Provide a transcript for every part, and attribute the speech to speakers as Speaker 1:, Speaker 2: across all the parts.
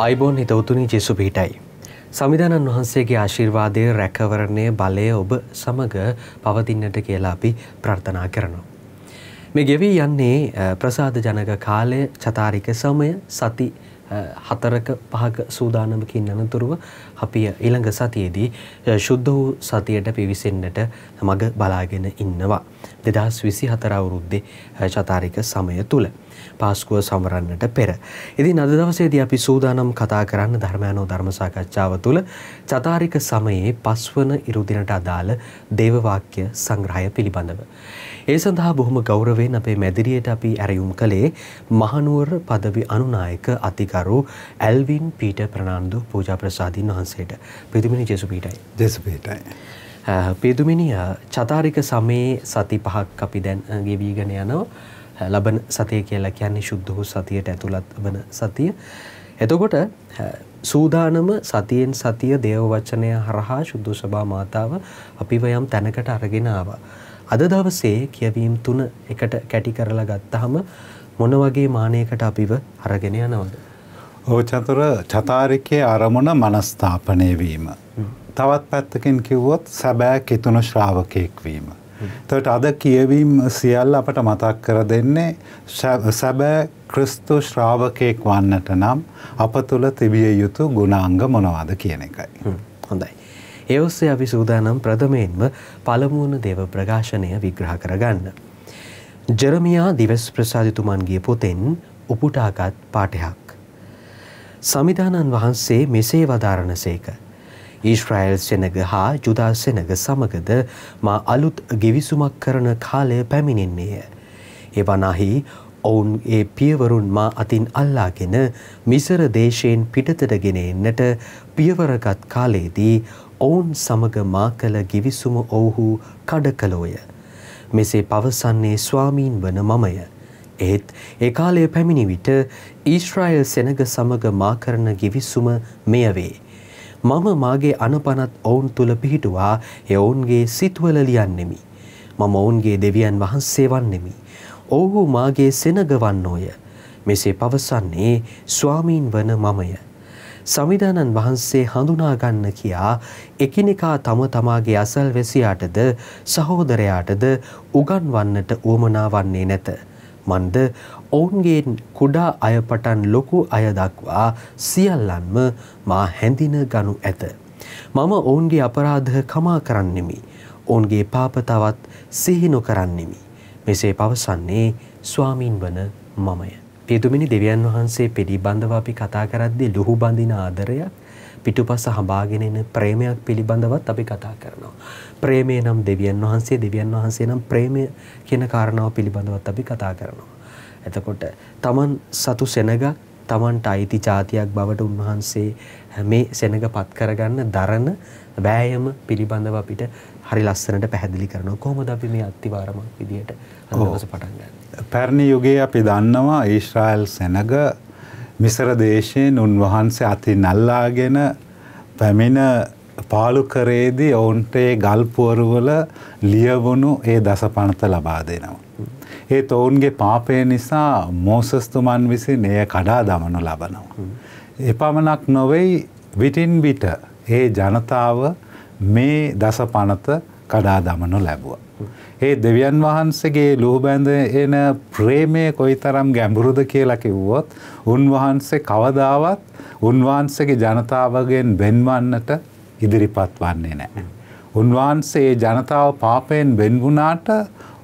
Speaker 1: අයිබෝන් හිතවතුනි ජෙසු පිහිටයි. සමිධානන් වහන්සේගේ ආශිර්වාදය රැකවරණය බලය ඔබ සමග පවතින්නට කියලා අපි ප්‍රර්ථනා කරනවා. මේ ගෙවී යන්නේ ප්‍රසාද ජනක කාලය චතාරික සමය සති හතරක පහක සූදානමකින් අනතුරුව අපි ඊළඟ සතියේදී ශුද්ධ වූ සතියට පිවිසෙන්නට මග බලාගෙන ඉන්නවා. දෙදස් විසි හතර අවුරුද්දේ චතාරික සමය තුළ. පාස්කුව සමරන්නට පෙර. ඉතින් අද දවසේදී අපි සූදානම් කතා කරන්න ධර්මයනෝ ධර්ම සාකච්ඡාව තුළ චතාරික සමයේ පස්වන ඉරුදිනට අදාළ දේවවාක්‍ය සංග්‍රහය පිළිබඳව. ඒ සඳහා බොහොම ගෞරවයෙන් අපේ මැදිරියට අපි ඇරයුම් කළේ මහනුවර පදවි අනුනායක අතිකරු ඇල්වින් පීට ප්‍රනාන්දු පූජා ප්‍රසාදීන් වහන්සේට. පිදුමිනි ජෙසු පීටයි.
Speaker 2: ජෙසු පීටයි.
Speaker 1: පේදුමිනි චතාරික සමයේ සති පහක් අපි දැන් ගෙවීගෙන යනවා. ලබන සතිය කියලා කියන්නේ ශුද්ධ වූ සතියට ඇතුළත් වන සතිය. එතකොට සූදානම සතියෙන් සතිය දේව වචනය හරහා ශුද්ධ සභා මාතාව අපිව යම් තැනකට අරගෙන ආවා. අද දවසේ කියවීම් තුන එකට කැටි කරලා ගත්තාම මොන වගේ මානයකට අපිව අරගෙන යනවද?
Speaker 2: ඔව් චතුර චතාරිකයේ අරමුණ මනස්ථාපනය වීම. තවත් පැත්තකින් කිව්වොත් සැබෑ කිතුණු ශ්‍රාවකෙක් වීම. තට අද කියවීම් සියල්ල අපට මතක් කර දෙන්නේ සැබෑ ක්‍රිස්තු ශ්‍රාවකයෙක් වන්නට නම් අප තුළ තිබිය යුතු ගුණාංග මොනවාද කියන එකයි.
Speaker 1: හොඳයි. ඒ ඔස්සේ අපි සූදානම් ප්‍රථමයෙන්ම පළමුවන දේව ප්‍රකාශනය විග්‍රහ කරගන්න. ජරමියා දිවස් ප්‍රසාධිතුමන්ගේ පොතෙන් උපුටාගත් පාටයක්. සමිධානන් වහන්සේ මෙසේ වදාරණ සේක. ඊශ්‍රයිල් සෙනග හා ජුදා සෙනග සමගද මා අලුත් ගිවිසුමක් කරන කාලය පැමිණෙන්නේය. එවනහි ඔවුන් ඒ පියවරුන් මා අතින් අල්ලාගෙන මිසර දේශයෙන් පිටතටගෙන එන්නට පියවරගත් කාලයේදී ඔවුන් සමග මා කළ ගිවිසුම ඔවුහු කඩ කළෝය. මෙසේ පවසන්නේ ස්වාමීන් වන මමය. ඒත් ඒ කාලය පැමිණි විට ඊශ්‍රායල් සෙනග සමග මා කරන ගිවිසුම මෙය වේ. මම මාගේ අනපනත් ඔවුන් තුළ පිහිටුවා එ ඔවුන්ගේ සිත්වල ලියන්නෙමි. මම ඔවුන්ගේ දෙවියන් වහන්සේ වන්නෙමි. ඔවුහු මාගේ සෙනගවන්නෝය. මෙසේ පවසන්නේ ස්වාමීන් වන මමය. සවිධානන් වහන්සේ හඳුනාගන්න කියා එකිනෙකා තම තමාගේ අසල් වැසියාටද සහෝදරයාටද උගන්වන්නට උවමනා වන්නේ නැත. මන්ද ඔවුන්ගේ කුඩා අය පටන් ලොකු අය දක්වා සියල්ලන්ම මා හැඳින ගනු ඇත. මම ඔවුන්ගේ අපරාධ කමා කරන්නෙමි. ඔවුන්ගේ පාපතවත් සිහි නොකරන්නෙමි. මෙසේ පවසන්නේ ස්වාමීන් වන මමය. පියතුමිනි දෙවියන් වහන්සේ පිළිබඳව අපි කතා කරද්දී ලුහු බඳින ආදරයක් පිටුපස හඹාගෙන එන ප්‍රේමයක් පිළිබඳවත් අපි කතා කරනවා. ප්‍රේමය නම් දෙවියන් වහන්සේ දෙවියන් වහන්සේ නම් ප්‍රේමය කියන කාරණාව පිළිබඳවත් අපි කතා කරනවා. එතකොට තමන් සතු සෙනගක් තමන්ට අයිති ජාතියක් බවට උන්වහන්සේ මේ සෙනග පත් කරගන්න දරන බෑයම පිළිබඳව අපිට හරි ලස්සනට පැහැදිලි කරනවා කොහොමද අපි මේ අත්තිවාරමක් විදියට අදවස පටන් ගන්න.
Speaker 2: පැරණි යුගයේ අපි දන්නවා ඊශ්‍රායල් සෙනග මිසර දේශයෙන් උන්වහන්සේ අතින් අල්ලාගෙන පැමිණ පාලුකරේදී ඔවුන්ට ඒ ගල්පුවරුවල ලියවුණු ඒ දසපනත ලබා දෙනවා. ඒත් ඔවුන්ගේ පාපය නිසා මෝසස්තුමන් විසින් එය කඩා දමනු ලබනවා. එපමණක් නොවෙයි විටින් විට ඒ ජනතාව මේ දස පනත කඩා දමනු ලැබුව. ඒ දෙවියන් වහන්සේගේ ලුහබැඳ එන ප්‍රේමය කොයි තරම් ගැඹුරුද කියලා කිව්වොත් උන්වහන්සේ කවදාවත් උන්වහන්සේගේ ජනතාවගෙන් වෙන්වන්නට ඉදිරිපත් වන්නේ නෑ. උන්වහන්සේ ජනතාව පාපයෙන් වෙන්වුනාට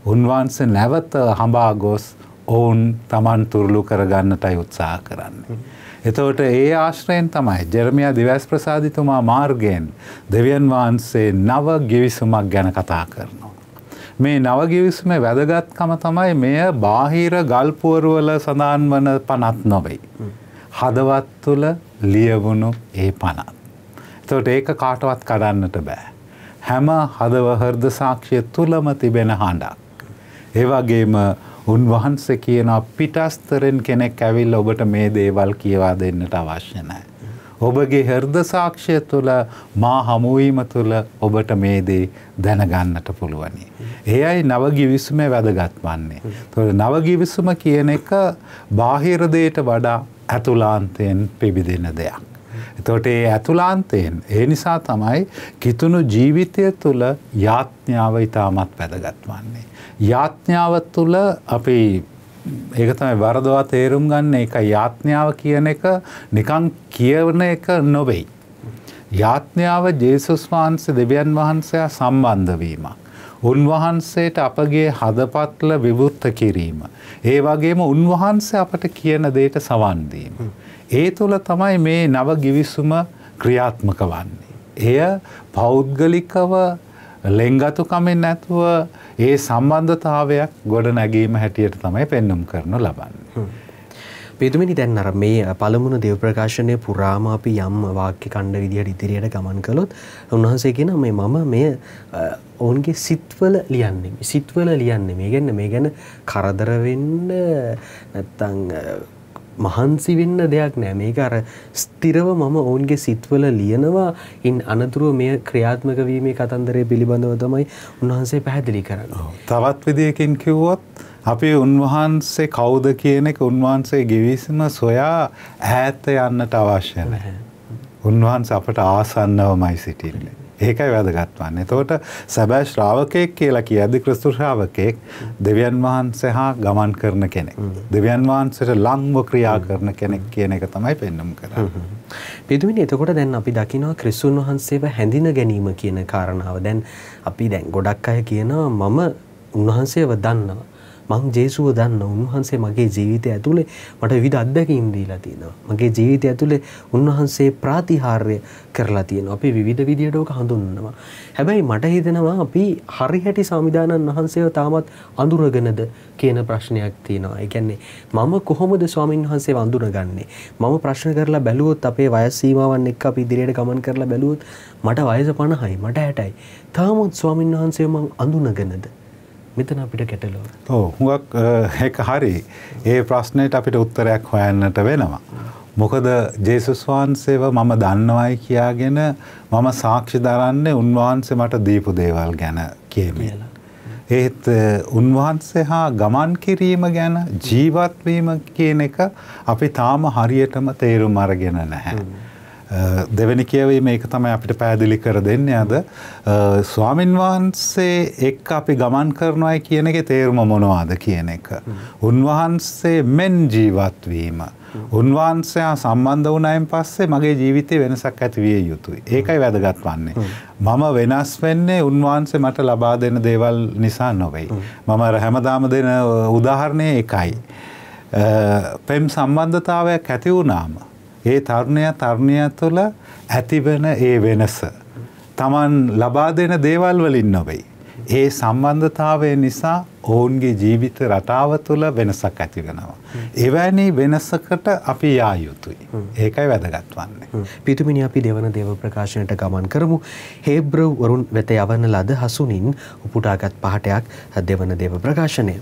Speaker 2: උන්වහන්සේ නැවත හඹා ගොස් ඔවුන් තමන් තුරුළු කරගන්නටයි උත්සාහ කරන්නේ. එතවට ඒ ආශ්‍රයෙන් තමයි ජෙරමිය දිවස් ප්‍රසාධිතුමා මාර්ගයෙන් දෙවියන් වහන්සේ නව ගිවිසුමක් ගැන කතා කරනවා. මේ නවගිවිසුම වැදගත්කම තමයි මෙය බාහිර ගල්පුවරුවල සඳහන් වන පනත් නොවෙයි. හදවත් තුළ ලියවුණු ඒ පනත්. එතවට ඒක කාටවත් කඩන්නට බෑ. හැම හදව හර්ද සාක්ෂය තුළම තිබෙන හඬක්. ඒවගේම උන්වහන්සේ කියන පිටස්තරෙන් කෙනෙක් ඇවිල් ඔබට මේ දේවල් කියවා දෙන්නට අවශ්‍ය නෑ. ඔබගේ හර්ද සාක්ෂය තුළ මා හමුවීම තුළ ඔබට මේ දේ දැනගන්නට පුළුවනි. එයයි නවගිවිසුම වැදගත් වන්නේ. තුො නවගිවිසුම කියන එක බාහිරදයට වඩා ඇතුලාන්තයෙන් පිබිදෙන දෙයක්. එතකොට ඒ ඇතුලාන්තයෙන් ඒ නිසා තමයි කිතුුණු ජීවිතය තුළ යාඥාව ඉතාමත් වැදගත් වන්නේ. යාඥාව තුළ අපි ඒක තමයි වරදවා තේරුම් ගන්න එක යාඥාව කියන එක නිකං කියවන එක නොවෙයි. යාඥාව ජේසුස් වහන්සේ දෙවියන් වහන්සයා සම්බන්ධවීමක්. උන්වහන්සේට අපගේ හදපත්ල විවෘත්ත කිරීම. ඒ වගේම උන්වහන්සේ අපට කියන දේට සවන්දීම. ඒ තුළ තමයි මේ නව ගිවිසුම ක්‍රියාත්මක වන්නේ. එය පෞද්ගලිකව ලෙංගතුකමෙන් නැතුව ඒ සම්බන්ධතාවයක් ගොඩ නැගීම හැටියට තමයි පෙන්නුම් කරනු ලබන්න.
Speaker 1: පිතුමිනි දැන් අර මේ පළමුණ දෙව් ප්‍රකාශනය පුරාම අපි යම් වාක්‍ය කණ්ඩ විදිහට ඉදිරියට ගමන් කළොත් උන්වහන්සේ කියන මේ මම මේ ඔවුන්ගේ සිත්වල ලියන්නේ සිත්වල ලියන්නේ මේ ගැන්න මේ ගැන කරදර වෙන්න නැත්තං මහන්සි වෙන්න දෙයක් නෑ මේක අර ස්තිරව මම ඔවුන්ගේ සිත්වල ලියනවා ඉන් අනතුරුව මේ ක්‍රියාත්මක වීමේ කතන්දරය පිළිබඳව තමයි උන්වහන්සේ පැහැදිලි කරන්න.
Speaker 2: තවත් විදියකින් කිව්වොත් අපි උන්වහන්සේ කවුද කියන එක උන්වහන්සේ ගෙවිසම සොයා ඈත යන්නට අවශ්‍ය නැහැ. උන්වහන්ස අපට ආසන්නවමයි සිටින්නේ. ඒකයි වැදගත් වන්නේ. එතකොට සැබෑ ශ්‍රාවකයෙක් කියලා කියද්දි ක්‍රිස්තු ශ්‍රාවකයෙක් දෙවියන් වහන්සේ හා ගමන් කරන කෙනෙක්. දෙවියන් වහන්සේට ලංව ක්‍රියා කරන කෙනෙක් කියන එක තමයි පෙන්වමු කරන්නේ.
Speaker 1: පිදුමිනි එතකොට දැන් අපි දකිනවා ක්‍රිස්තුන් වහන්සේව හැඳින ගැනීම කියන කාරණාව. දැන් අපි දැන් ගොඩක් අය කියනවා මම උන්වහන්සේව දන්නවා. මං ජේසුව දන්න උන්වහන්සේ මගේ ජීවිතය ඇතුළේ මට විවිධ අත්දැකීම් දීලා තියෙනවා. මගේ ජීවිතය ඇතුළේ උන්වහන්සේ ප්‍රාතිහාර්ය කරලා තියෙනවා. අපි විවිධ විදියට ඕක හඳුන්වනවා. හැබැයි මට හිතෙනවා අපි හරි හැටි සංවිධානන් වහන්සේව තාමත් අඳුරගෙනද කියන ප්‍රශ්නයක් තියෙනවා. ඒ කියන්නේ මම කොහොමද ස්වාමින් වහන්සේව අඳුරගන්නේ? මම ප්‍රශ්න කරලා බැලුවොත් අපේ වයස් සීමාවන් එක්ක අපි ඉදිරියට ගමන් කරලා බැලුවොත් මට වයස 50යි, මට 60යි. තාමත් ස්වාමින් වහන්සේව මං අඳුනගෙනද? මෙතන අපිට ගැටලුව.
Speaker 2: ඔව් හුඟක් ඒක හරි. ඒ ප්‍රශ්නෙට අපිට උත්තරයක් හොයන්නට වෙනවා. මොකද ජේසුස් වහන්සේව මම දන්නවයි කියාගෙන මම සාක්ෂි දරන්නේ උන්වහන්සේ මට දීපු දේවල් ගැන කියමින්. ඒත් උන්වහන්සේ හා ගමන් කිරීම ගැන ජීවත්වීම කියන එක අපි තාම හරියටම තේරුම් අරගෙන නැහැ. දෙවැනි කියවීම ඒක තමයි අපිට පැහැදිලි කර දෙන්නේ අද ස්වාමින් වහන්සේ එක් අපි ගමන් කරනවායි කියන එක තේරුම මොනවාද කියන එක. උන්වහන්සේ මෙන් ජීවත්වීම. උන්වහන්සයා සම්බන්ධ වුණයෙන් පස්සේ මගේ ජීවිතය වෙනසක් ඇති විය යුතුයි. ඒකයි වැදගත් වන්නේ. මම වෙනස් වෙන්නේ උන්වහන්සේ මට ලබා දෙන දේවල් නිසා නොවෙයි. මම හැමදාම දෙන උදාහරණය එකයි. පෙම් සම්බන්ධතාවයක් ඇති වුණාම ඒ තරුණය තරුණය තුළ ඇතිවන ඒ වෙනස. තමන් ලබා දෙන දේවල් වලින් නොවෙයි. ඒ සම්බන්ධතාවය නිසා ඔවුන්ගේ ජීවිත රටාව තුළ වෙනසක් ඇති වෙනවා. එවැනි වෙනසකට අපි යා යුතුයි. ඒකයි වැදගත් වන්නේ.
Speaker 1: පිතුමිනි අපි දෙවන දේව ප්‍රකාශනයට ගමන් කරමු. හේබ්‍රව් වරුන් වෙත යවන ලද හසුනින් උපුටාගත් පහටයක් දෙවන දේව ප්‍රකාශනය.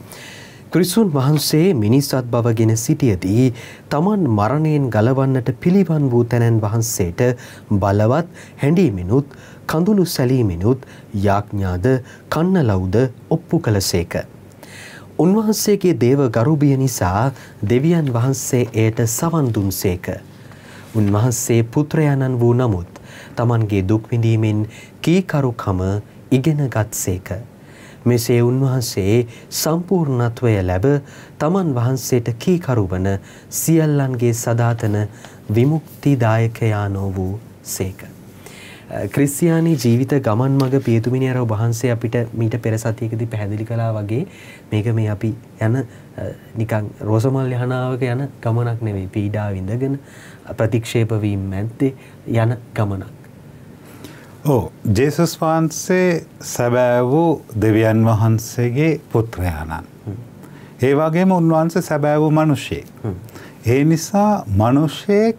Speaker 1: ක්‍රිසුන් වහන්සේ මිනිස්සත් බවගෙන සිටියදී තමන් මරණයෙන් ගලවන්නට පිළිවන් වූ තැනැන් වහන්සේට බලවත් හැඩීමෙනුත් කඳුළු සැලීමෙනුත් යාඥාද කන්නලව්ද ඔප්පු කළසේක. උන්වහන්සේගේ දේව ගරුබිය නිසා දෙවියන් වහන්සේ එයට සවන්දුන්සේක. උන්වහන්සේ පුත්‍රයණන් වූ නමුත් තමන්ගේ දුක්විඳීමෙන් කීකරුකම ඉගෙන ගත්සේක. මෙසේ උන්වහන්සේ සම්පූර්ණත්වය ලැබ තමන් වහන්සේට කීකරුවන සියල්ලන්ගේ සදාතන විමුක්තිදායකයා වූ සේක. ක්‍රිස්තියානි ජීවිත ගමන් මග පියතුමිනි අර වහන්සේ අපිට මීට පෙර සතියකදී පැහැදිලි කළා වගේ මේක මේ අපි යන නිකන් රෝසමල් යහනාවක යන ගමනක් නෙවෙයි පීඩා විඳගෙන ප්‍රතික්ෂේප වීම මැද්දේ යන ගමනක්.
Speaker 2: ඕ ජේසුස් වහන්සේ සැබෑ වූ දෙවියන් වහන්සේගේ පුත්‍රයාණන්. ඒ වගේම උන්වහන්සේ සැබෑ වූ මනුෂ්‍යයෙක්. ඒ නිසා මනුෂ්‍යයෙක්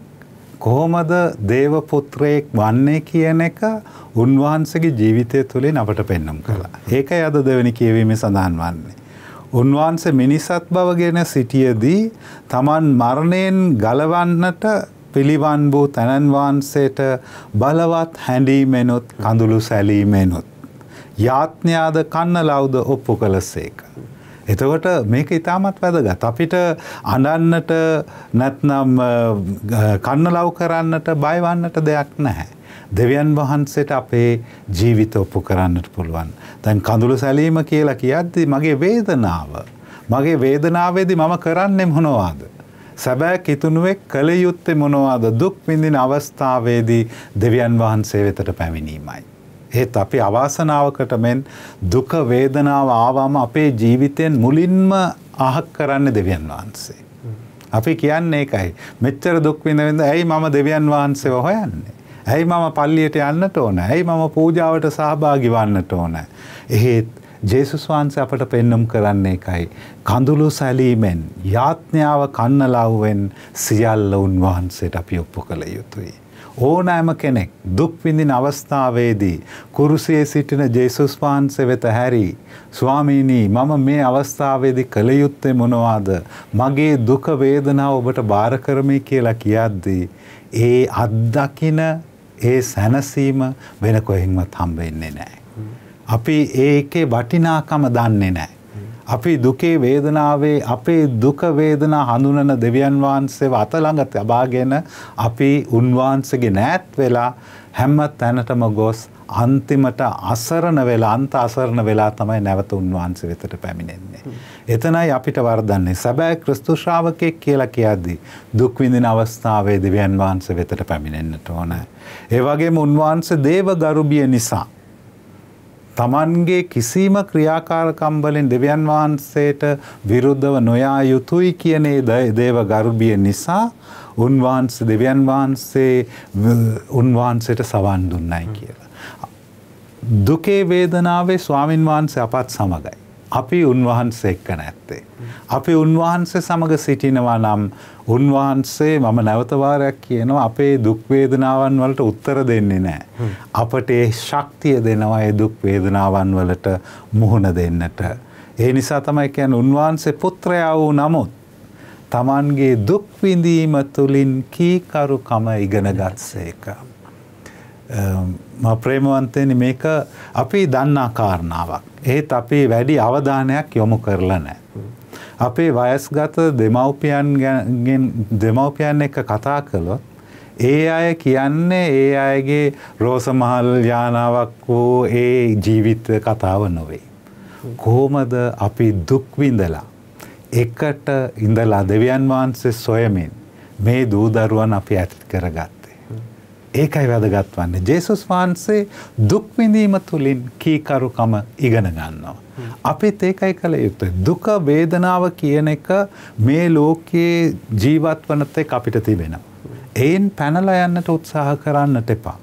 Speaker 2: කොහොමද දේවපුත්‍රයෙක් වන්නේ කියන එක උන්වහන්සගේ ජීවිතය තුළින් අපට පෙන්නම් කළා. ඒක අද දෙවැනි කියවීම සඳහන් වන්නේ. උන්වහන්සේ මිනිසත් බවගෙන සිටියදී තමන් මරණයෙන් ගලවන්නට පිළිවන් වූ තැනන් වහන්සේට බලවත් හැඩීමෙනුත් කඳුළු සැලීමෙනුත්. යාත්ඥාද කන්න ලව්ද ඔප්පු කළසේක. එතකොට මේක ඉතාමත් වැදගත්. අපිට අඳන්නට නැත්නම් කන්න ලව් කරන්නට බයවන්නට දෙයක් නැහැ. දෙවියන් වහන්සේට අපේ ජීවිත ඔප්පු කරන්නට පුළුවන්. දැන් කඳුළු සැලීම කියලා කියද්දි මගේ වේදනාව. මගේ වේදනාවේදී මම කරන්නේ මොනවාද? සැබෑ කිතුනුවෙක් කළ යුත්තේ මොනවාද දුක් විඳින අවස්ථාවේදී දෙවියන් වහන්සේ වෙතට පැමිණීමයි. ඒත් අපි අවාසනාවකට මෙන් දුක වේදනාව ආවම අපේ ජීවිතයෙන් මුලින්ම අහක් කරන්න දෙවියන් වහන්සේ. අපි කියන්නේ ඒකයි මෙච්චර දුක් විඳ විඳ ඇයි මම දෙවියන් වහන්සේව හොයන්නේ. ඇයි මම පල්ලියට යන්නට ඕන ඇයි මම පූජාවට සහභාගි වන්නට ඕන. එහෙත් ජේසුස් වහන්සේ අපට පෙන්නුම් කරන්නේ එකයි. කඳුළු සැලීමෙන් යාඥාව කන්නලව්වෙන් සියල්ල උන්වහන්සේට අපි ඔප්පු කළ යුතුයි. ඕනෑම කෙනෙක් දුක් විඳින අවස්ථාවේදී කුරුසියේ සිටින ජේසුස් වහන්සේ වෙත හැරි ස්වාමීනී මම මේ අවස්ථාවේදී කළ යුත්තේ මොනවාද මගේ දුක වේදනාව ඔබට බාර කරමි කියලා කියද්දී ඒ අත්දකින ඒ සැනසීම වෙන කොහෙන්වත් හම්බ වෙන්නේ නැහැ. අපි ඒකේ වටිනාකම දන්නේ නැහැ. අපි දුකේ වේදනාවේ අපේ දුක වේදනා හඳුනන දෙවියන් වහන්සේව අත ළඟ තබාගෙන අපි උන්වහන්සේගේ නෑත් වෙලා හැම තැනටම ගොස් අන්තිමට අසරණ වෙලා අන්ත අසරණ වෙලා තමයි නැවත උන්වහන්සේ වෙතට පැමිණෙන්නේ. එතනයි අපිට වර්ධන්නේ. සැබෑ ක්‍රිස්තු ශ්‍රාවකෙක් කියලා කියද්දී දුක් විඳින අවස්ථාවේ දෙවියන් වහන්සේ වෙතට පැමිණෙන්නට ඕන. ඒ වගේම උන්වහන්සේ දේව ගරුබිය නිසා තමන්ගේ කිසිම ක්‍රියාකාරකම්වලින් දෙවියන් වහන්සේට විරුද්ධව නොයා යුතුයි කියනේ දේව ගර්භිය නිසා උන්වහන්සේ දෙවියන් වහන්සේ උන්වහන්සේට සවන් දුන්නයි කියලා. දුකේ වේදනාවේ ස්වාමින් වහන්සේ අපත් සමගයි. අපි උන්වහන්සේ එක්ක නැත්තේ. අපි උන්වහන්සේ සමග සිටිනවා නම් උන්වහන්සේ මම නැවතවාරයක් කියනවා අපේ දුක්වේදනාවන් වලට උත්තර දෙන්නේ නෑ. අපට ඒ ශක්තිය දෙනවා ඒ දුක්වේදනාවන් වලට මුහුණ දෙන්නට. ඒ නිසා තමයි කියන්න උන්වහන්සේ පුත්‍රයා වූ නමුත්. තමන්ගේ දුක්විඳීම තුළින් කීකරුකම ඉගෙන ගත්සේක. Um, ප්‍රේමවන්තයනි මේක අපි දන්නා කාරණාවක්. ඒත් අපි වැඩි අවධානයක් යොමු කරලා නෑ. අපේ වයස්ගත දෙමව්පියන්ගෙන් දෙමව්පියන් එක්ක කතා කළොත් ඒ අය කියන්නේ ඒ අයගේ රෝසමහල් යානාවක් වූ ඒ ජීවිත කතාව නොවේ. කොහොමද අපි දුක්විඳලා එකට ඉඳලා දෙවියන් වහන්සේ සොයමින් මේ දූදරුවන් අපි ඇති කරගත්තේ. ඒකයි වැදගත් වන්නේ. ජේසුස් වහන්සේ දුක්විඳීම තුළින් කීකරුකම ඉගෙන ගන්නවා. අපිත් ඒකයි කළ යුත්තේ. දුක වේදනාව කියන එක මේ ලෝකයේ ජීවත් වනතෙක් අපිට තිබෙනවා. එයින් පැනලා යන්නට උත්සාහ කරන්නට එපා.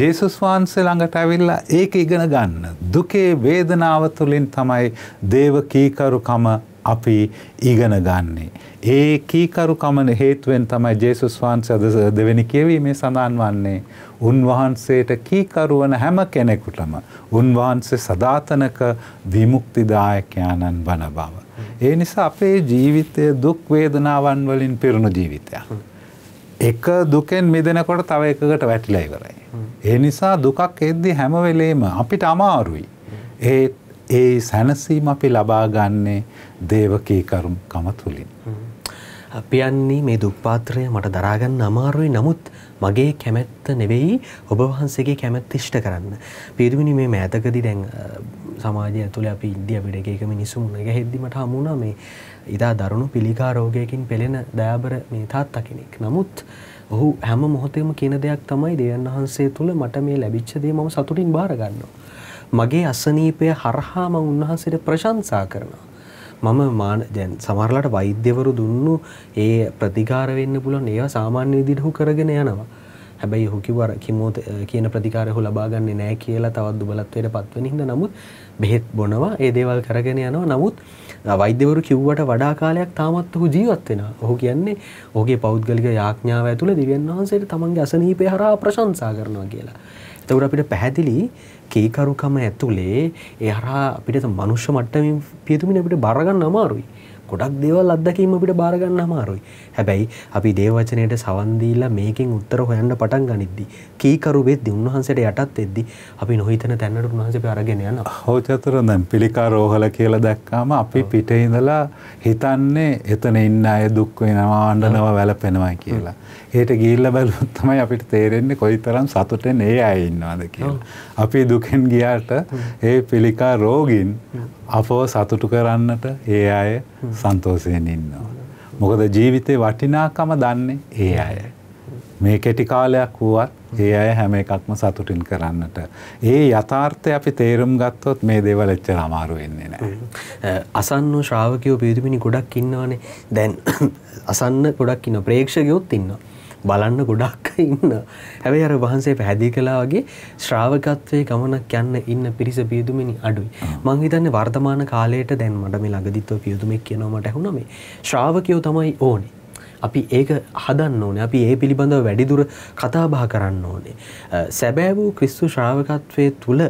Speaker 2: ජේසුස් වහන්සේ ළඟට ඇවිල්ලා ඒක ඉගෙන ගන්න. දුකේ වේදනාව තුළින් තමයි දේව කීකරුකම අපි ඉගෙන ගන්නේ. ඒ කීකරුකමන හේතුවෙන් තමයි ජේසුස් වහන්සේ අද දෙවෙනි කියවීමේ සඳහන් වන්නේ උන්වහන්සේට කීකරුවන හැම කෙනෙකුටම උන්වහන්සේ සදාතනක විමුක්තිදායකයාණන් වන බව. ඒ නිසා අපේ ජීවිතය දුක් වේදනාවන් වලින් පිරුණු ජීවිතයක්. එක දුකෙන් මිදෙනකොට තව එකකට වැටිලා ඉවරයි. ඒ නිසා දුකක් එද්දි හැම වෙලේම අපිට අමාරුයි. ඒ ඒ සැනසීම අපි ලබා ගන්නේ දේවකී කරුම්කම තුලින්.
Speaker 1: පියන්නේ මේ දුක්පාත්‍රය මට දරාගන්න අමාරුයි නමුත් මගේ කැමැත්ත නෙවෙයි ඔබ වහන්සේගේ කැමැත්ත ඉෂ්ට කරන්න. පිරිමිනි මේ මෑතකදී දැන් සමාජය ඇතුළේ අපි ඉන්දිය අපිට එක එක මිනිස්සු මුණ ගැහෙද්දි මට හමු වුණා මේ ඉතා දරුණු පිළිකා රෝගයකින් පෙළෙන දයාබර මේ තාත්තා කෙනෙක්. නමුත් ඔහු හැම මොහොතේම කියන දෙයක් තමයි දෙවියන් වහන්සේ තුල මට මේ ලැබිච්ච දේ මම සතුටින් බාර ගන්නවා. මගේ අසනීපය හරහා මම උන්වහන්සේට ප්‍රශංසා කරනවා. මම මාන දැන් සමහරලාට වෛද්‍යවරු දුන්නු ඒ ප්‍රතිකාර වෙන්න පුළුවන් ඒවා සාමාන්‍ය විදිහට හු කරගෙන යනවා. හැබැයි ඔහු කිව්වා කිමෝත කියන ප්‍රතිකාරය ඔහු ලබා ගන්නේ නැහැ කියලා තවත් දුබලත්වයට පත් වෙන හින්දා නමුත් බෙහෙත් බොනවා ඒ දේවල් කරගෙන යනවා. නමුත් වෛද්‍යවරු කිව්වට වඩා කාලයක් තාමත් ඔහු ජීවත් වෙනවා. ඔහු කියන්නේ ඔහුගේ පෞද්ගලික යාඥාව ඇතුළේ දිව්‍යන් වහන්සේට තමන්ගේ අසනීපය හරහා ප්‍රශංසා කරනවා කියලා. එතකොට අපිට පැහැදිලි කීකරුකම ඇතුලේ ඒ හරහා අපිට මනුෂ්‍ය මට්ටමින් පියතුමින් අපිට බරගන්න අමාරුයි. ගොඩක් දේවල් අත්දැකීම අපිට බාර ගන්න අමාරුයි. හැබැයි අපි දේව වචනයට සවන් දීලා මේකෙන් උත්තර හොයන්න පටන් ගනිද්දි කීකරු වෙද්දි උන්වහන්සේට යටත් වෙද්දි අපි නොහිතන තැනට උන්වහන්සේ අරගෙන යනවා.
Speaker 2: ඔව් චතුර දැන් පිළිකා රෝහල කියලා දැක්කාම අපි පිටේ ඉඳලා හිතන්නේ එතන ඉන්න අය දුක් වෙනවා අඬනවා වැළපෙනවා කියලා. ඒට ගිහිල්ලා බැලුවොත් තමයි අපිට තේරෙන්නේ කොයිතරම් සතුටෙන් ඒ අය ඉන්නවද කියලා. අපි දුකෙන් ගියාට ඒ පිළිකා රෝගීන් අපව සතුටු කරන්නට ඒ අය සන්තෝෂයෙන් ඉන්නවා. මොකද ජීවිතේ වටිනාකම දන්නේ ඒ අය. මේ කෙටි කාලයක් වුවත් ඒ අය හැම එකක්ම සතුටින් කරන්නට. ඒ යථාර්ථය අපි තේරුම් ගත්තොත් මේ දේවල් එච්චර අමාරු වෙන්නේ නැහැ.
Speaker 1: අසන්න ශ්‍රාවකයෝ පිරිමිනි ගොඩක් ඉන්නවනේ. දැන් අසන්න ගොඩක් ඉන්න ප්‍රේක්ෂකයොත් ඉන්නවා. බලන්න ගොඩක් ඉන්න. හැබැයි අර වහන්සේ පැහැදිි කලා වගේ ශ්‍රාවකත්වය ගමනක් යන්න ඉන්න පිරිස පියදුමිනි අඩුයි. මං හිතන්නේ වර්තමාන කාලයට දැන් මට මේ ළඟදිත්ව පියදුමෙක් කියනවමට ඇහුණ මේ ශ්‍රාවකයෝ තමයි ඕනේ. අපි ඒක හදන්න ඕනේ. අපි ඒ පිළිබඳව වැඩිදුර කතාබහ කරන්න ඕනේ. සැබෑ වූ ක්‍රිස්තු ශ්‍රාවකත්වය තුළ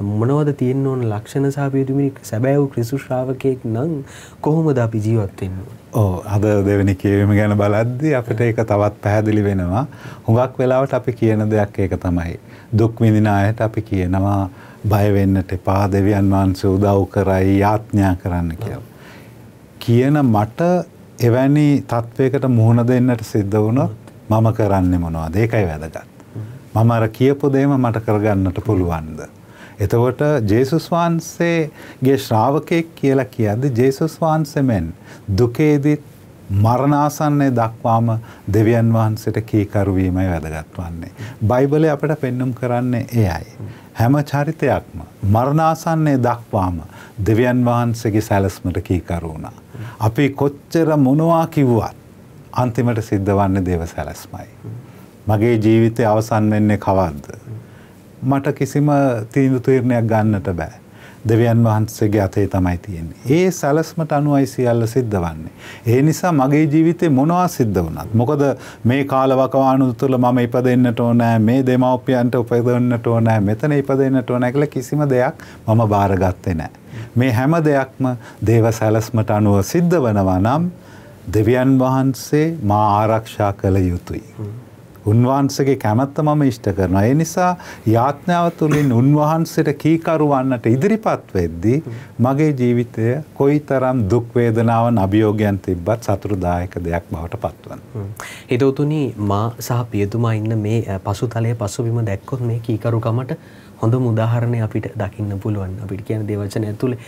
Speaker 1: මොනවද තියෙන්න ඕන ලක්ෂණ සාපයුතුමිනි සැබෑ වූ ක්‍රිස්තු ශ්‍රාවකයෙක් නම් කොහොමද අපි ජීවත්වෙන්න ඕනේ
Speaker 2: ඕ අද දෙවැනි කියවීම ගැන බලද්දි අපිට ඒක තවත් පැහැදිලි වෙනවා. හුඟක් වෙලාවට අපි කියන දෙයක් ඒක තමයි. දුක් විඳින අයට අපි කියනවා බය වෙන්නට එපා දෙවියන් වහන්සේ උදව් කරයි යාඥා කරන්න කියලා. කියන මට එවැනි තත්වයකට මුහුණ දෙන්නට සිද්ධ වුණොත් මම කරන්නේ මොනවද? ඒකයි වැදගත්. මම අර කියපු දේම මට කරගන්නට පුළුවන්ද? එතකොට ජේසුස් වහන්සේගේ ශ්‍රාවකයෙක් කියලා කියද්දි ජේසුස් වහන්සේ මෙන් දුකේදීත් මරණාසන්නය දක්වාම දෙවියන් වහන්සේට කීකරු වීමයි වැදගත් වන්නේ. බයිබලයේ අපිට පෙන්눔 කරන්නේ එයයි. හැම චරිතයක්ම මරණාසන්නය දක්වාම දෙවියන් වහන්සේගේ සැලැස්මට කීකරු වුණා. අපි කොච්චර මොනවා කිව්වත් අන්තිමට සිද්ධ වන්නේ දේව සැලැස්මයි. මගේ ජීවිතය අවසන් වෙන්නේ කවද්ද? මට කිසිම තීන්දු තීරණයක් ගන්නට බෑ. දෙවියන් වහන්සේගේ අතේ තමයි තියෙන්නේ. ඒ සැලස්මට අනුවයි සියල්ල සිද්ධ වන්නේ. ඒ නිසා මගේ ජීවිතේ මොනවා සිද්ධ වුණත් මොකද මේ කාලවකවානුව තුළ මම ඉපදෙන්නට ඕනෑ මේ දෙමව්පියන්ට උපදවන්නට ඕනෑ මෙතන ඉපදෙන්නට ඕනෑ කියලා කිසිම දෙයක් මම බාරගත්තේ නැහැ. මේ හැම දෙයක්ම දේව සැලස්මට අනුව සිද්ධ වෙනවා නම් දෙවියන් වහන්සේ මා ආරක්ෂා කළ යුතුයි. උන්වහන්සේගේ කැමැත්ත මම ඉෂ්ට කරනවා. ඒ නිසා යාඥාව තුළින් උන්වහන්සේට කීකරු වන්නට ඉදිරිපත් වෙද්දී මගේ ජීවිතය කොයිතරම් දුක් වේදනාවන් අභියෝගයන් තිබ්බත් සතුටුදායක දෙයක් බවට පත්වන.
Speaker 1: හිතවතුනි මා සහ පියතුමා ඉන්න මේ පසුතලයේ පසුබිම දැක්කොත් මේ කීකරුකමට හොඳ මුදාහරණය අපිට දකින්න පුළුවන්. අපිට කියන දේවචන ඇතුලේ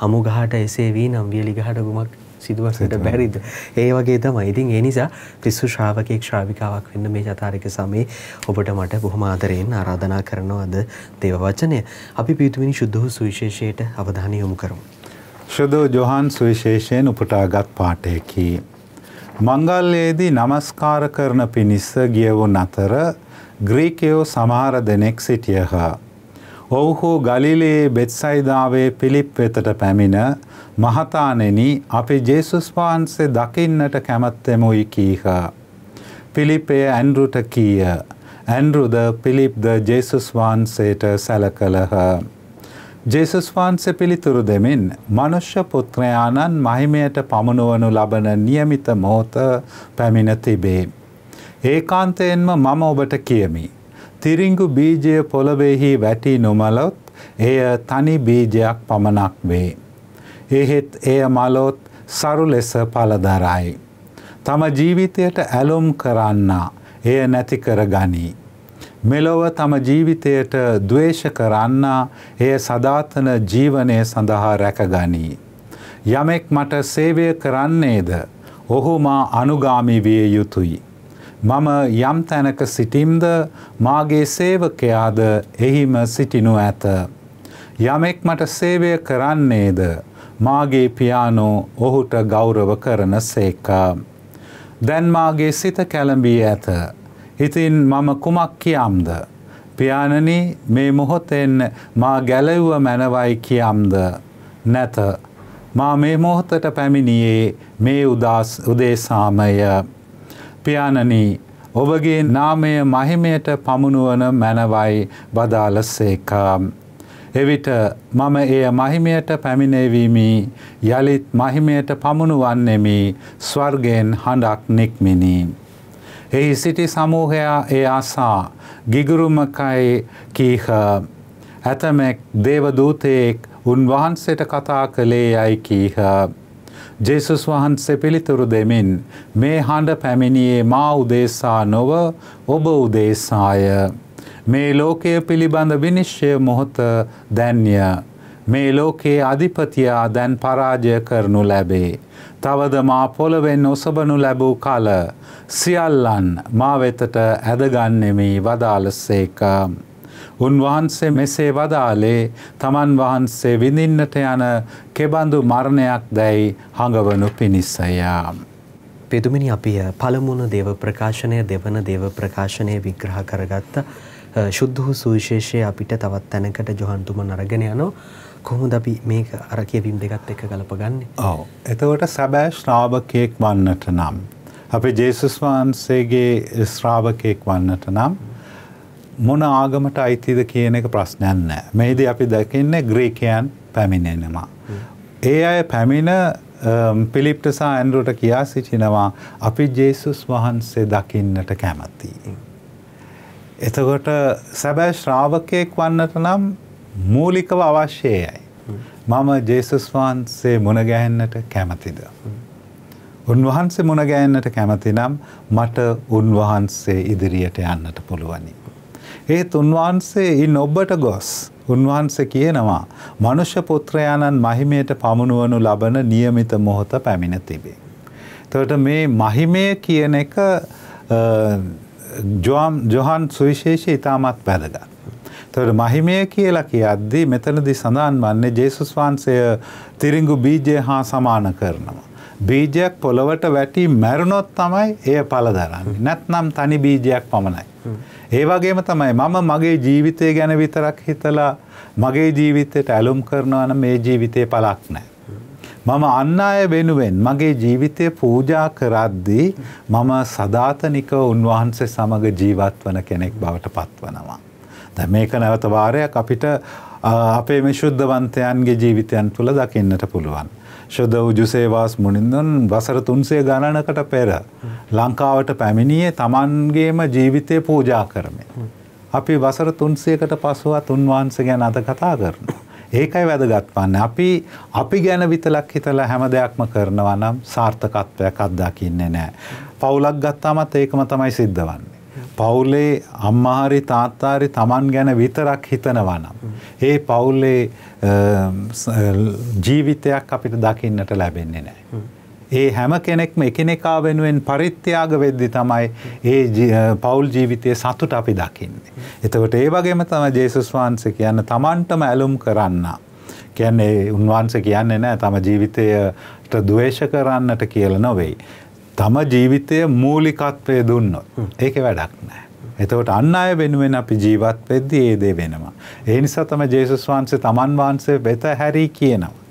Speaker 1: අමු ගහට එසේ වී නම් වියලි ගහට ගුමක් සිදුවන්නට බැරිද. ඒ වගේ තමයි ඉතින් ඒ නිසා ක්‍රිස්තු ශ්‍රාවකයෙක් ශ්‍රාවිකාවක් වෙන්න මේ චතාරික සමයේ ඔබට මට බොහොම ආදරයෙන් ආරාධනා කරනවා අද දේව වචනය. අපි පියතුමිනි ශුද්ධ වූ සුවිශේෂයට අවධානය යොමු කරමු.
Speaker 2: ශුද්ධ ජොහන් සුවිශේෂයෙන් උපුටාගත් පාඨයකි. මංගල්‍යයේදී নমස්කාර කරන පිණිස ගියවුන් අතර ග්‍රීකයෝ සමහර දෙනෙක් සිටියහ. ඔවුහු ගලිලයේ බෙත්සයිදාවේ පිලිප් වෙතට පැමිණ මහතානෙනි අපි ජේසුස් වහන්සේ දකින්නට කැමැත්තෙමුයි කීහ. පිලිපේ ඇන්රුට කීය. ඇන්රුද පිලිප්ද ජේසුස් වහන්සේට සැලකලහ. ජේසුස් වහන්සේ පිළිතුරු දෙමින් මනුෂ්‍ය පුත්‍රයාණන් මහිමයට පමුණුවනු ලබන නියමිත මොහොත පැමිණ තිබේ. ඒකාන්තයෙන්ම මම ඔබට කියමි. තිරිංගු බීජය පොළොවෙහි වැටි නොමලොත් එය තනි බීජයක් පමණක් වේ. එහෙත් එය මලොත් සරු ලෙස පලදරයි. තම ජීවිතයට ඇලුම් කරන්නා එය නැති කර ගනී. මෙලොව තම ජීවිතයට දවේශ කරන්නා එය සදාතන ජීවනය සඳහා රැකගනී. යමෙක් මට සේවය කරන්නේද ඔහු මා අනුගාමි විය යුතුයි. මම යම් තැනක සිටිම්ද මාගේ සේවකයාද එහිම සිටිනු ඇත. යමෙක් මට සේවය කරන්නේද මාගේ පියානෝ ඔහුට ගෞරව කරන සේකා. දැන් මාගේ සිත කැළඹී ඇත. ඉතින් මම කුමක් කියම්ද. පියාණනි මේ මොහොතෙන් මා ගැලව්ව මැනවයි කියම්ද. නැත. මා මේ මොහොතට පැමිණියේ මේ උදස් උදේසාමය. පියාණනී ඔබගේ නාමය මහිමයට පමුණුවන මැනවයි බදාල සේකා. එවිට මම එය මහිමයට පැමිණේවීමි යළිත් මහිමයට පමුණුවන්නෙමි ස්වර්ගෙන් හඬක් නික්මිනි. එහි සිටි සමූහයා ඒ අසා ගිගුරුමකයි කීහ ඇතමෙක් දේවදූතයෙක් උන්වහන්සේට කතා කළේ යයි කීහ. ජේසුස් වහන්සේ පිළිතුරු දෙමින් මේ හඬ පැමිණියේ මා උදේසා නොව ඔබ උදේසාය. මේ ලෝකය පිළිබඳ විනිශ්චය මොහොත දැන්ය. මේ ලෝකයේ අධිපතියා දැන් පරාජය කරනු ලැබේ. තවද මා පොළවෙන් ඔසබනු ලැබූ කල සියල්ලන් මා වෙතට ඇදගන්නෙමි වදාලසේක. උන්වහන්සේ මෙසේ වදාලේ තමන් වහන්සේ විඳින්නට යන කෙබඳු මරණයක් දැයි හඟවනු පිණිස්සයා.
Speaker 1: පෙදුමිනි අපි පළමුුණ දේව ප්‍රකාශනය දෙවන දේව ප්‍රකාශනය විග්‍රහ කරගත්ත ශුද්ධ වූ සුවිශේෂය අපිට තවත් තැනකට ජොහන්තුම නරගෙන යනෝ කොහොමද අපි මේක අර කියවීම් දෙකත් එක්ක ගලපගන්නේ.
Speaker 2: ඔව්. එතකොට සැබෑ ශ්‍රාවකයෙක් වන්නට නම් අපි ජේසුස් වහන්සේගේ ශ්‍රාවකයෙක් වන්නට නම් මොන ආගමට අයිතිද කියන එක ප්‍රශ්නයක් නැහැ. මේදී අපි දකින්නේ ග්‍රීකයන් පැමිණෙනවා. ඒ අය පැමිණ පිලිප්ට සහ ඇන්ඩ්‍රුට කියා සිටිනවා අපි ජේසුස් වහන්සේ දකින්නට කැමතියි. එතකොට සැබෑ ශ්‍රාවකයෙක් වන්නට නම් මූලිකව අවශ්‍යයයි. මම ජේසුස් වහන්සේ මුණගැහෙන්නට කැමතිද. උන්වහන්සේ මුණගෑන්නට කැමති නම් මට උන්වහන්සේ ඉදිරියට යන්නට පුළුවනි. ඒත් උන්වහන්සේ ඉන් ඔබට ගොස් උන්වහන්සේ කියනවා මනුෂ්‍ය පුත්‍රයාණන් මහිමයට පමුණුවනු ලබන නියමිත මොහොත පැමිණ තිබේ. තොට මේ මහිමය කියන එක ජොහන් සුවිශේෂය ඉතාමත් වැදගත්. තොට මහිමය කියලා කියද්දී මෙතනදි සඳහන් වන්නේ ජේසුස් වහන්සය තිරිංගු බීජය හා සමාන කරනවා. බීජයක් පොළොවට වැටි මැරුණොත් තමයි එය පලදරන්න. නැත්නම් තනි බීජයක් පමණයි. ඒ වගේම තමයි මම මගේ ජීවිතය ගැන විතරක් හිතලා මගේ ජීවිතයට ඇලුම් කරනවා නම් මේ ජීවිතේ පලක් නැහැ. මම අන්න අය වෙනුවෙන් මගේ ජීවිතය පූජා කරද්දී මම සදාතනික උන්වහන්සේ සමග ජීවත් වන කෙනෙක් බවට පත්වනවා. දැන් මේක නැවත වාරයක් අපිට අපේ මේ ශුද්ධවන්තයන්ගේ ජීවිතයන් තුළ දකින්නට පුළුවන්. ශුද්ධ වූ සේවාස් මුනින්දුන් වසර තුන්සේ ගණනකට පෙර ලංකාවට පැමිණියේ තමන්ගේම ජීවිතය පූජා කරමය. අපි වසර තුන්සයකට පසුවත් උන්වහන්සේ ගැන අද කතා කරන. ඒකයි වැදගත් වන්න. අපි අපි ගැන විතලක් හිතලා හැම දෙයක්ම කරනවා නම් සාර්ථකත්වයක් අත්දකින්නේ නෑ. පවුලක් ගත්තාමත් ඒකම තමයි සිද්ධ වන්නේ. පවුලේ අම්මාහරි තාත්තාරි තමන් ගැන විතරක් හිතනවනම්. ඒ පවුල්ලේ ජීවිතයක් අපිට දකින්නට ලැබෙන්නේ නෑ. ඒ හැම කෙනෙක්ම එකනෙකා වෙනුවෙන් පරිත්‍යාග වෙද්දි තමයි ඒ පවුල් ජීවිතය සතුට අපි දකින්නේ. එතකොට ඒ වගේම තම ජේසුස් වහන්සේ කියන්න තමන්ටම ඇලුම් කරන්න. කියන්නේ උන්වහන්සේ කියන්නේ නෑ තම ජීවිතයට දවේශ කරන්නට කියල නොවෙයි. තම ජීවිතය මූලිකත්වය දුන්නොත් ඒක වැඩක් නෑ. එතවට අන්න අය වෙනුවෙන් අපි ජීවත් වෙද්දි ඒ දේ වෙනවා. ඒ නිසා තම ජේසුස් වහන්සේ තමන් වහන්සේ වෙත හැරී කියනවා.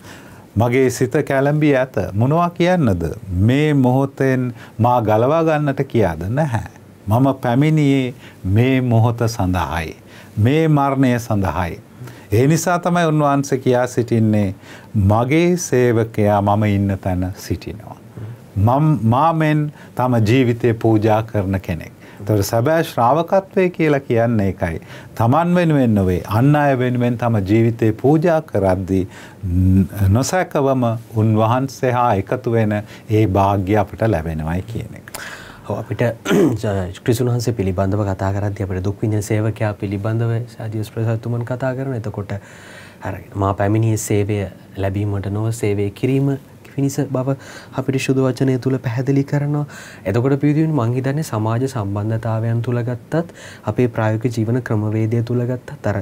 Speaker 2: මගේ සිත කැලඹී ඇත මොනවා කියන්නද මේ මොහොතෙන් මා ගලවා ගන්නට කියාද නැහැ. මම පැමිණියේ මේ මොහොත සඳහායි. මේ මරණය සඳහායි. ඒ නිසා තමයි උන්වහන්සේ කියා සිටින්නේ මගේ සේවකයා මම ඉන්න තැන සිටිනවා. මාමෙන් තම ජීවිතය පූජා කරන කෙනෙක්. තොට සැබෑ ශ්‍රාවකත්වය කියලා කියන්න එකයි. තමන් වෙනුවෙන් නොවේ අන්න අය වෙනුවෙන් තම ජීවිතය පූජා කරද්දී නොසැකවම උන්වහන්සේ හා එකතු වෙන ඒ භාග්‍ය අපට ලැබෙනවයි කියන එක.
Speaker 1: අපිට ක්‍රිසුන් වහන්සේ පිළිබඳව කතා කරද අපට දුක්විඳ සේවකයා පිළිබඳව සාදියස් ප්‍රසත්තුමන් කතා කරන එතකොට මා පැමිණිය සේවය ලැබීමට නොව සේවය කිරීම පිණිස බව අපිට ශුදු වචනය තුළ පැහැදිලි කරනවා. එතකොට පිවිදින් මං හිතන්නේ සමාජ සම්බන්ධතාවයන් තුල ගත්තත් අපේ ප්‍රායෝගික ජීවන ක්‍රමවේදය තුල ගත්තත් අර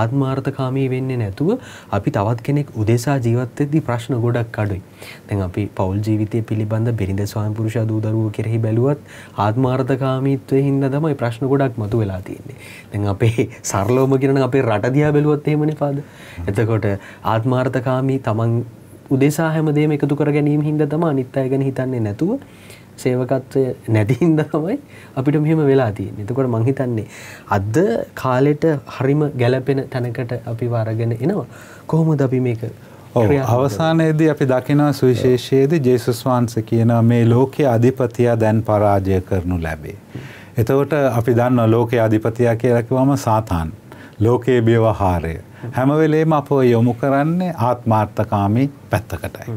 Speaker 1: ආත්මාර්ථකාමී වෙන්නේ නැතුව අපි තවත් කෙනෙක් උදෙසා ජීවත් වෙද්දී ප්‍රශ්න ගොඩක් අඩුයි. දැන් අපි පෞල් ජීවිතය පිළිබඳ බිරිඳ ස්වාමි පුරුෂ දූ දරුවෝ කෙරෙහි බැලුවත් ආත්මාර්ථකාමීත්වයේ හින්දා තමයි ප්‍රශ්න ගොඩක් මතුවලා තියෙන්නේ. දැන් අපේ සරලවම කියනවා අපේ රට දිහා බැලුවොත් එහෙමනේ පාද. එතකොට ආත්මාර්ථකාමී තමන් උදෙසා හැමදේම එකතු කර ගැනීම හින්දා තමයි අනිත් අය ගැන හිතන්නේ නැතුව සේවකත්වය නැතිහින්ද තමයි අපිට මෙහෙම වෙලා තියෙන්නේ. එතකොට මං හිතන්නේ අද කාලෙට හරිම ගැළපෙන තැනකට අපි වරගෙන එනවා. කොහොමද අපි මේක
Speaker 2: අවසානයේදී අපි දකිනවා සුවිශේෂයේදී ජේසුස් වහන්සේ කියනවා මේ ලෝකයේ අධිපතියා දැන් පරාජය කරනු ලැබේ. එතකොට අපි දන්නවා ලෝකයේ අධිපතියා කියලා කිව්වම සාතාන්. ලෝකයේ ව්‍යවහාරය. හැම වෙලේම අපව යොමු කරන්නේ ආත්මාර්ථකාමී පැත්තකටයි.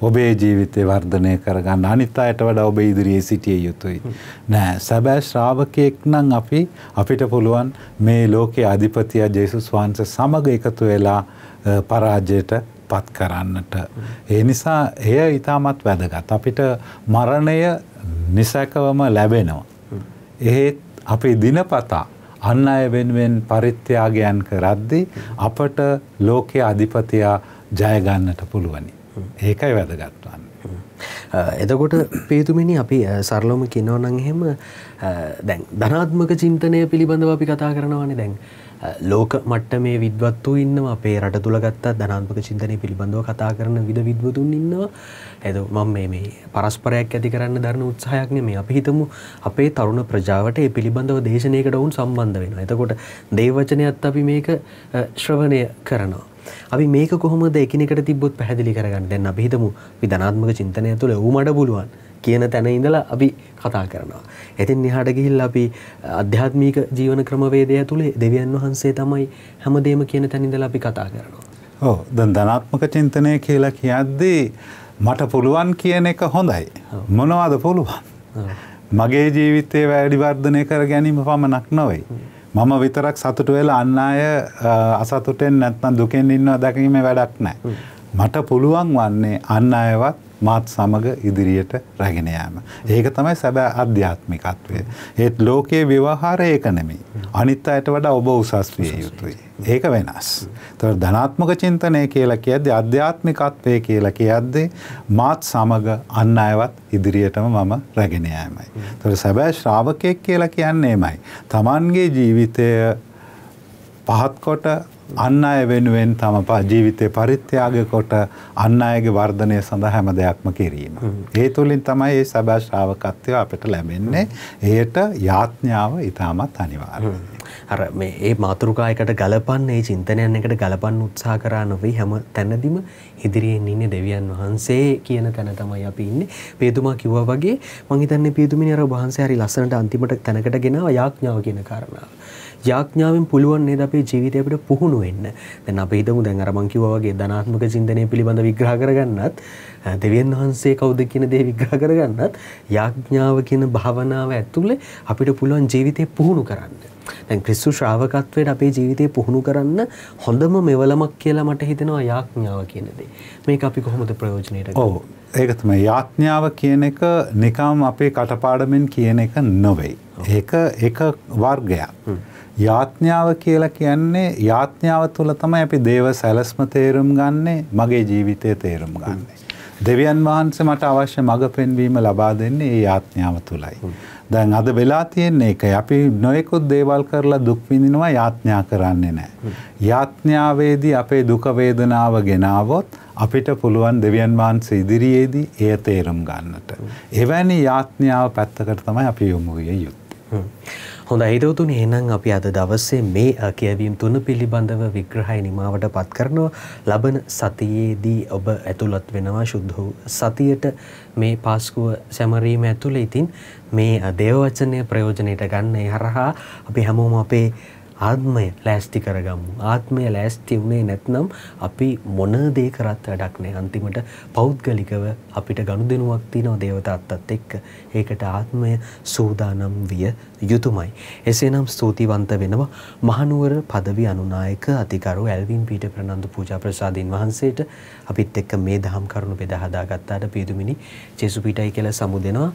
Speaker 2: ඔබේ ජීවිතය වර්ධනය කරගන්න අනිත් අයට වඩා ඔබ ඉදිරියේ සිටිය යුතුයි. නෑ සැබෑ ශ්‍රාවකයෙක් නම් අපි අපිට පුළුවන් මේ ලෝකයේ අධිපතියා ජේසුස් වහන්සේ සමග එකතු වෙලා පරාජයට පත් කරන්නට. ඒ නිසා එය ඊටමත් වැදගත්. අපිට මරණය නිසැකවම ලැබෙනවා. එහෙත් අපි දිනපතා අන් අය වෙනුවෙන් පරිත්‍යාගයන් කරද්දී අපට ලෝකයේ අධිපතියා ජය ගන්නට පුළුවනි. ඒකයි වැදගත් වන්නේ.
Speaker 1: එතකොට පේතුමිනි අපි සරලොම කියනවා නම් එහෙම දැන් ධනාත්මක චින්තනය පිළිබඳව අපි කතා කරනවානේ. දැන් ලෝක මට්ටමේ විද්වත්තු ඉන්නවා. අපේ රට තුළ ගත්තා ධනාත්මක චින්තනය පිළිබඳව කතා කරන විද විද්වතුන් ඉන්නවා. ඇද මම මේ මේ පරස්පරයක් ඇති කරන්න දරන උත්සාහයක්න මේ අපි හිතමු අපේ තරුණ ප්‍රජාවට ඒ පිළිබඳව දේශනයකට ඔවුන් සම්බන්ධ වෙන එතකොට දේවචනයත් අපි මේක ශ්‍රවණය කරනවා. අපි මේක කොහොමද එකිනෙකට තිබ්බොත් පැහැදිලි කරගන්න? දැන් අපි හිතමු අපි ධනාත්මක චින්තනය තුළ ඌ මඩ පුළුවන්. කියන තැන ඉඳලා අපි කතා කරනවා. ඉතින් එහාට ගිහිල්ලා අපි අධ්‍යාත්මික ජීවන ක්‍රමවේදය තුලේ දෙවියන් වහන්සේ තමයි හැමදේම කියන තැන ඉඳලා අපි කතා කරනවා.
Speaker 2: ඔව් දැන් ධනාත්මක චින්තනය කියලා කියද්දී මට පුළුවන් කියන එක හොඳයි. මොනවද පුළුවන්? මගේ ජීවිතේ වැඩි වර්ධනය කර ගැනීම පමණක් නොවේ. මම විතරක් සතුට වෙලා අන් අය අසතුටෙන් නැත්නම් දුකෙන් ඉන්නවා දැකීමේ වැඩක් නැහැ. මට පුළුවන් වන්නේ අන් අයවත් මාත් සමග ඉදිරියට රැගෙන යාම. ඒක තමයි සැබෑ අධ්‍යාත්මිකත්වය. ඒත් ලෝකයේ ව්‍යවහාරය ඒක නෙමෙයි. අනිත් අයට වඩා ඔබ උසස් විය යුතුයි. ඒක වෙනස්. ඒතර ධනාත්මක චින්තනය කියලා කියද්දී අධ්‍යාත්මිකත්වය කියලා කියද්දී මාත් සමග අන් අයවත් ඉදිරියටම මම රැගෙන යාමයි. ඒතර සැබෑ ශ්‍රාවකෙක් කියලා කියන්නේ එමයයි. Tamanගේ ජීවිතය පහත් කොට අන්න අය වෙනුවෙන් තම ජීවිතය පරිත්‍යාග කොට අන්න අයගේ වර්ධනය සඳහා හැම දෙයක්ම කිරීම. ඒ තුළින් තමයි ඒ සැබෑ ශ්‍රාවකත්වය අපිට ලැබෙන්නේ. එයට යාඥාව ඊටමත් අනිවාර්යයි.
Speaker 1: අර මේ ඒ මාතෘකායකට ගලපන්න ඒ චින්තනයන් එකට ගලපන්න උත්සාහ කරා නොවේ හැම තැනදීම ඉදිරියෙන් ඉන්නේ දෙවියන් වහන්සේ කියන තැන තමයි අපි ඉන්නේ. පේතුමා කිව්වා වගේ මං හිතන්නේ පේතුමිනේ අර වහන්සේ හරි ලස්සනට අන්තිමට තැනකට ගෙනාවා යාඥාව කියන කාරණාව. යාඥාවෙන් පුළුවන් නේද අපේ ජීවිතය අපිට පුහුණු වෙන්න. දැන් අපි හිතමු දැන් අර මං කිව්වා වගේ ධනාත්මක චින්තනය පිළිබඳ විග්‍රහ කරගන්නත් දෙවියන් වහන්සේ කවුද කියන දේ විග්‍රහ කරගන්නත් යාඥාව කියන භාවනාව ඇතුලේ අපිට පුළුවන් ජීවිතේ පුහුණු කරන්න. දැන් ක්‍රිස්තු ශ්‍රාවකත්වයට අපේ ජීවිතේ පුහුණු කරන්න හොඳම මෙවලමක් කියලා මට හිතෙනවා යාඥාව කියන දේ. මේක අපි කොහොමද ප්‍රයෝජනෙට
Speaker 2: ගන්නේ? ඔව්. ඒක තමයි යාඥාව කියන එක නිකම් අපේ කටපාඩමින් කියන එක නොවේ. ඒක එක වර්ගයක්. යාඥාව කියලා කියන්නේ යාඥාව තුළ තමයි අපි දේව සැලස්ම තේරුම් ගන්නේ මගේ ජීවිතය තේරුම් ගන්නේ. දෙවියන් වහන්සේ මට අවශ්‍ය මඟ පෙන්වීම ලබා දෙන්නේ ඒ යාඥාව තුළයි. දැන් අද වෙලා තියෙන්නේ ඒකයි අපි නොයෙකුත් දේවල් කරලා දුක් විඳිනවා යාඥා කරන්නේ නැහැ. යාඥාවේදී අපේ දුක වේදනාව ගෙනාවොත් අපිට පුළුවන් දෙවියන් වහන්සේ ඉදිරියේදී එය තේරුම් ගන්නට. එවැනි යාඥාව පැත්තකට තමයි අපි යොමු විය යුත්තේ.
Speaker 1: හොඳ හිතවතුනි එහෙනම් අපි අද දවසේ මේ කියවීම් තුන පිළිබඳව විග්‍රහය නිමාවට පත් කරනවා. ලබන සතියේදී ඔබ ඇතුළත් වෙනවා ශුද්ධ වූ සතියට. මේ පාස්කුව සැමරීම ඇතුළේ ඉතින් මේ දේවවචනය ප්‍රයෝජනයට ගන්න ඒ හරහා අපි හැමෝම අපේ ආත්මය ලෑස්ති කරගමු. ආත්මය ලෑස්ති වුණේ නැත්නම් අපි මොන දේ කරත් වැඩක් නැහැ. අන්තිමට පෞද්ගලිකව අපිට ගනුදෙනුවක් තියෙනවා දේවතාත්තත් එක්ක. ඒකට ආත්මය සූදානම් විය යුතුයමයි. එසේනම් ස්තුතිවන්ත වෙනවා මහනුවර පදවි අනුනායක අතිකරු ඇල්වින් පීට ප්‍රනන්දු පූජා ප්‍රසාදීන් වහන්සේට අපිත් එක්ක මේ දහම් කරුණු බෙදා හදාගත්තාට පියදුමිනි ජේසුපීටයි කියලා සමුදෙනවා.